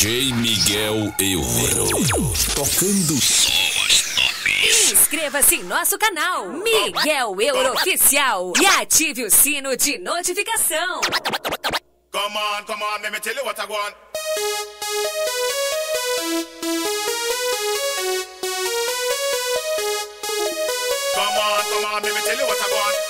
DJ Miguel Euro. Tocando Inscreva-se em nosso canal Miguel Euro Oficial e ative o sino de notificação. Come on, come on, let me tell you what I want. Come on, come on, let me tell you what I want.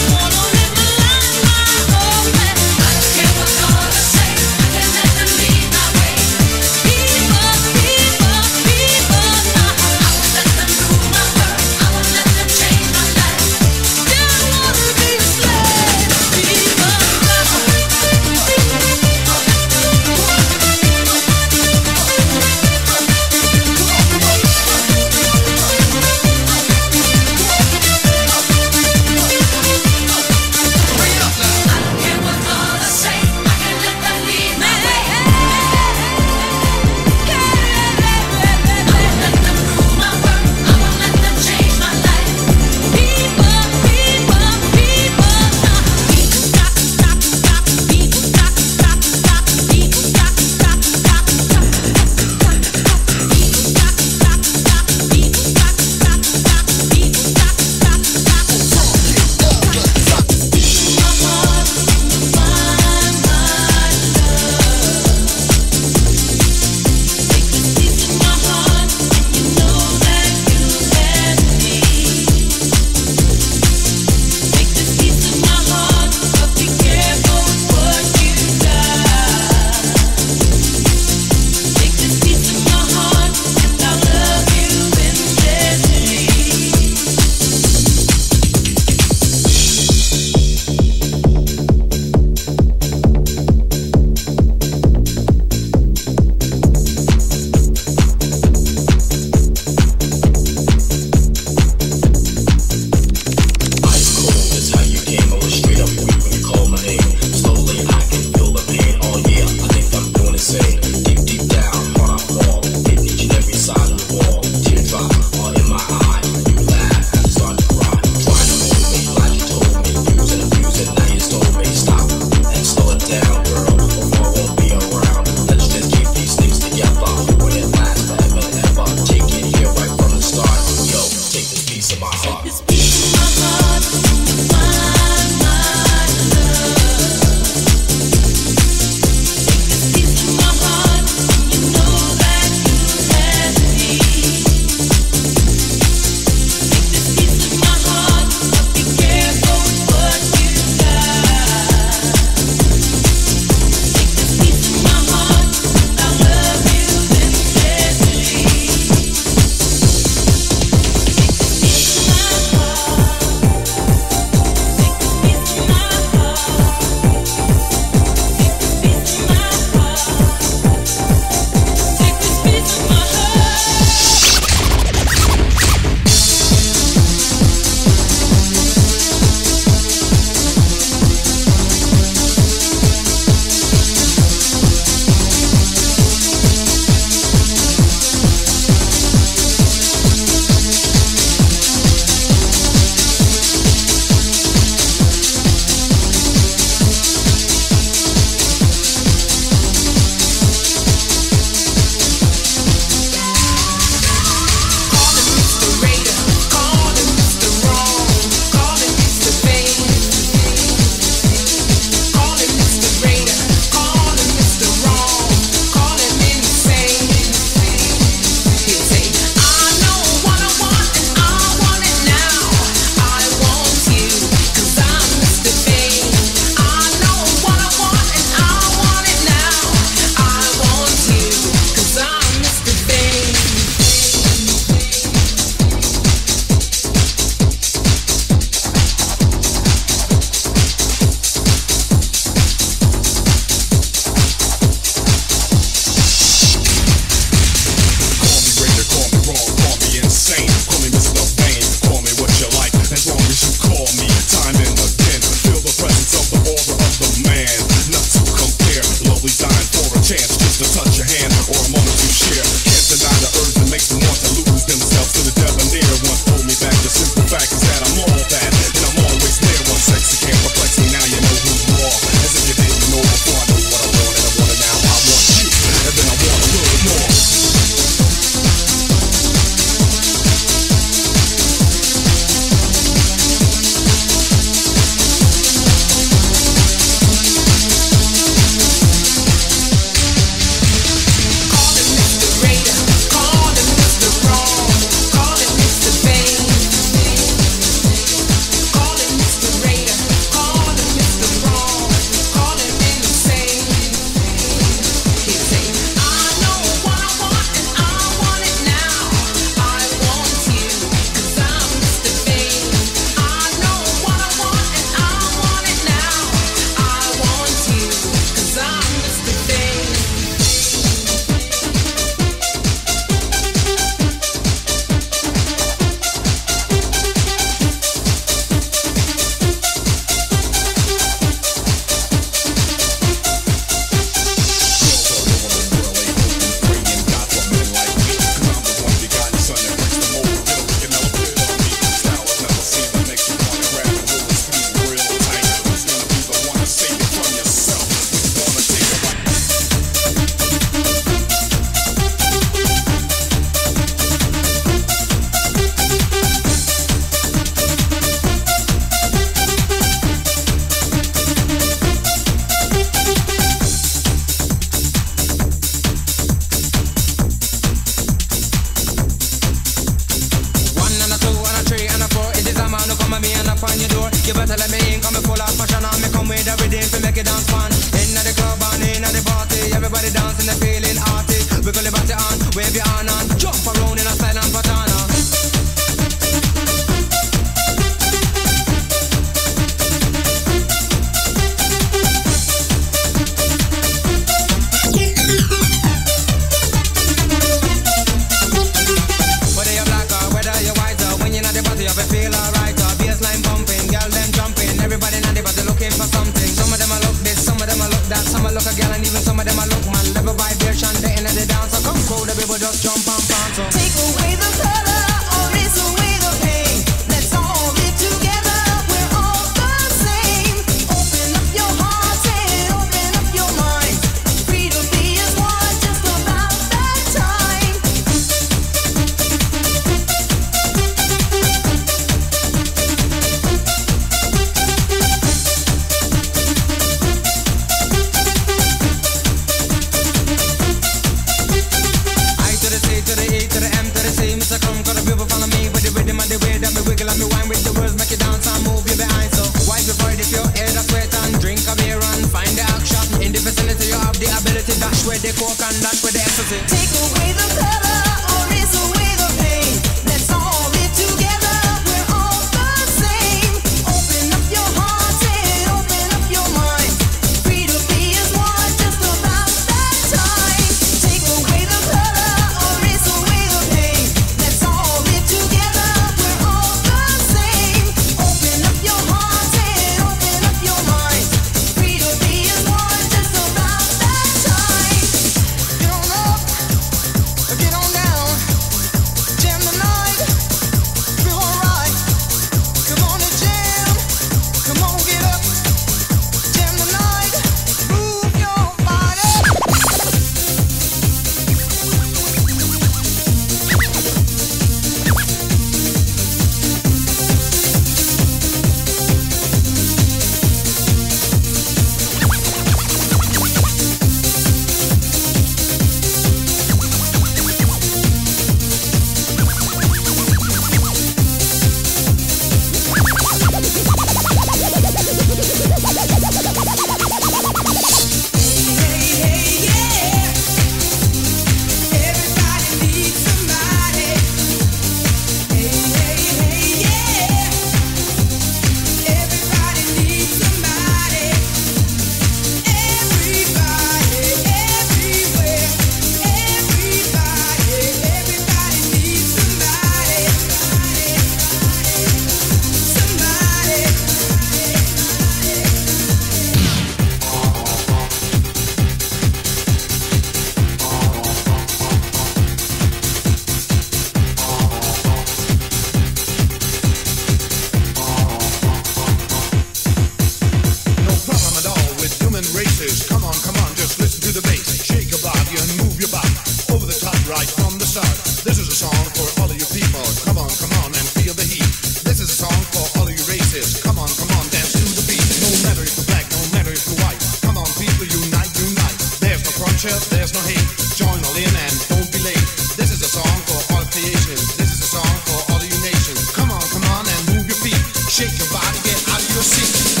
you see.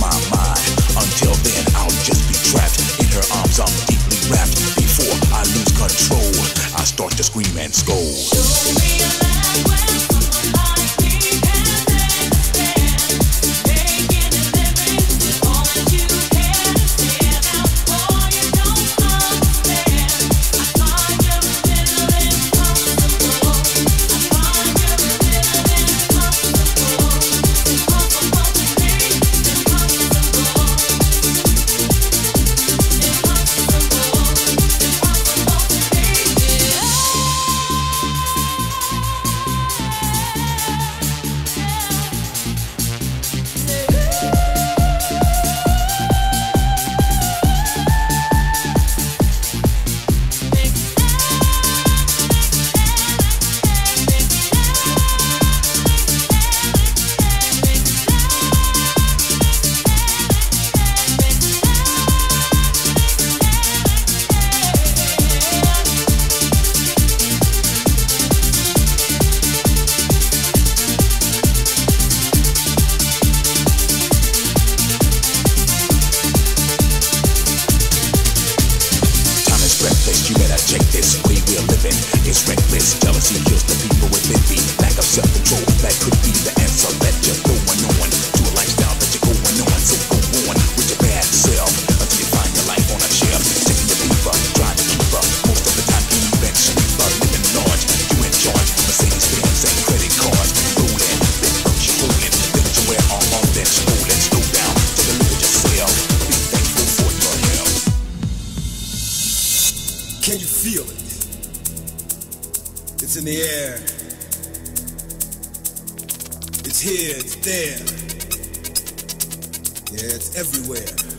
Until then, I'll just be trapped in her arms. I'm deeply wrapped. Before I lose control, I start to scream and scold. Yeah, it's everywhere.